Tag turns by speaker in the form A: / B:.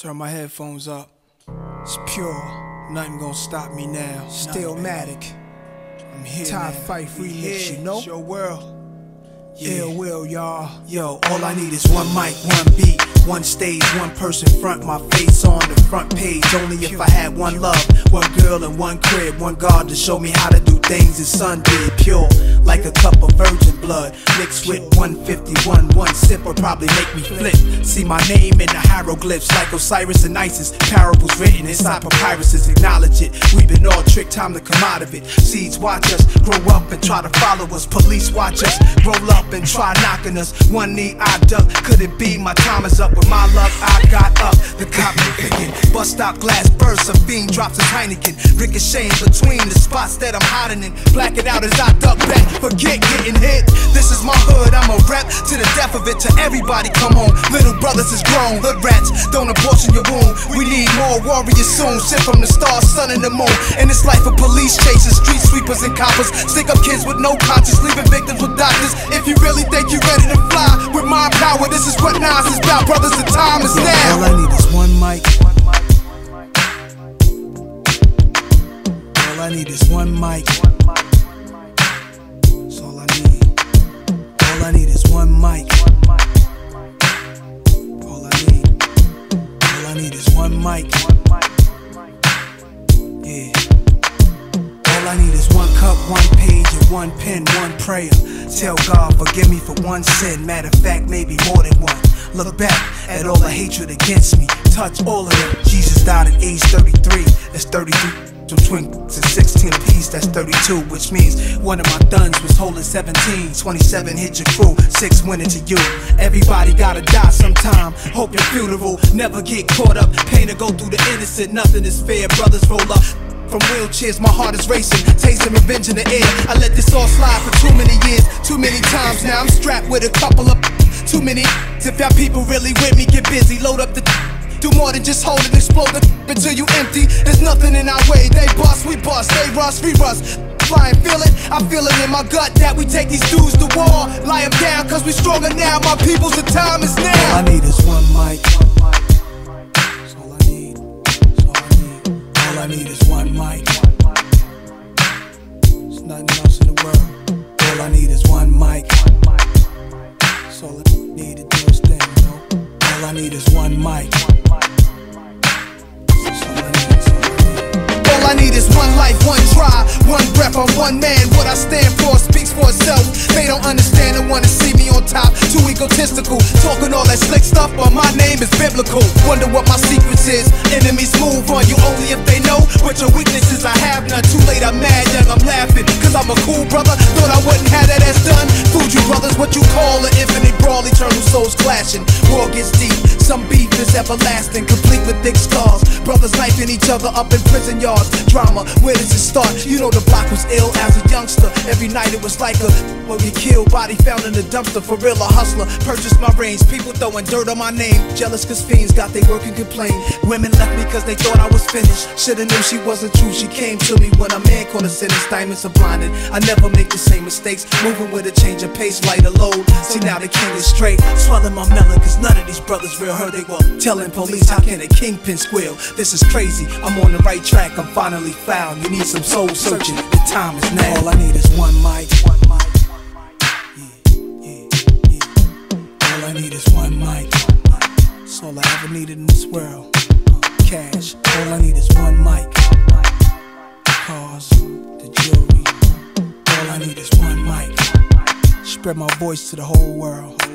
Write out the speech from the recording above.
A: Turn my headphones up. It's pure. Nothing gonna stop me now.
B: Stillmatic.
A: I'm here. Man.
B: Fife
A: We
B: remix, you know?
A: It's your world.
B: Ill will, y'all.
A: Yo, all I need is one mic, one beat, one stage, one person front my face on the front page. Only if I had one love, one girl and one crib, one God to show me how to do things his son did. Pure, like a cup of virgin blood, mixed with 151. One sip will probably make me flip. See my name in the hieroglyphs, like Osiris and Isis. Parables written inside papyruses, acknowledge it. We've been all tricked, time to come out of it. Seeds watch us grow up and try to follow us. Police watch us roll up and try knocking us. One knee I duck, could it be my time is up? With my luck, I got up. The cop picking. Bus stop glass bursts, a fiend drops his Heineken. Ricocheting between the spots that I'm hiding in. Black it out as I duck back. Forget getting hit. This is my hood, I'm a rep to the death of it. To everybody, come on. Little brothers is grown. Hood rats, don't abortion your womb. We need more warriors soon. Sent from the stars, sun, and the moon. In this life of police chasers, street sweepers, and coppers. Stick up kids with no conscience, leaving victims with doctors. If you really think you're ready to fly with my power, this is what Nas is about, brothers. The time is now.
B: All I need is one mic. All I need is one mic. That's all I need. All I need is one mic. One pen, one prayer. Tell God, forgive me for one sin. Matter of fact, maybe more than one. Look back at all the hatred against me. Touch all of them. Jesus died at age 33. That's 33. So twin to 16 apiece, that's 32, which means one of my thuns was holding 17. 27 hit your crew, 6 went into you. Everybody gotta die sometime. Hope your funeral never get caught up. Pain to go through the innocent, nothing is fair. Brothers roll up. From wheelchairs, my heart is racing, tasting revenge in the air. I let this all slide for too many years, too many times. Now I'm strapped with a couple of too many. If y'all people really with me, get busy, load up the. Do more than just hold it, explode the until you empty. There's nothing in our way. They bust, we bust, they rust, we rust. Fly and feel it, I feel it in my gut that we take these dudes to war. Lie 'em down, cause we stronger now. My people's the time is now. All I need is one mic. I need is one mic. There's nothing else in the world. All I need is one mic. That's all I need to do is thing, know. All I need is one mic. All I need. Is one life, one try, one breath. I'm one man. What I stand for speaks for itself. They don't understand and wanna see me on top. Too egotistical, talking all that slick stuff, but my name is biblical. Wonder what my secrets is. Enemies move on you only if they know what your weaknesses. I have none. Too late, I'm mad, young, I'm laughing. Cause I'm a cool brother. Thought I wouldn't have that ass done. Food you brothers, what you call an infinite brawl, eternal souls clashing. War gets deep. Some beef is everlasting, complete with thick scars. Brothers knifing each other up in prison yards. Drama, where does it start? You know the block was ill as a youngster. Every night it was like a where we killed, body found in the dumpster. For real, a hustler. Purchased my range, people throwing dirt on my name. Jealous cause fiends got they work and complain. Women left me cause they thought I was finished. Shoulda knew she wasn't true. She came to me when a man caught a sentence. Diamonds are blinded. I never make the same mistakes. Moving with a change of pace, light lighter load. See now the king is straight. Swelling my melon cause none of these brothers real heard they were telling police how can a kingpin squeal. This is crazy. I'm on the right track. I'm finally found. You need some soul searching. The time is now. All I need is one mic. World. Cash. All I need is one mic. Cars, the jewelry. All I need is one mic. Spread my voice to the whole world.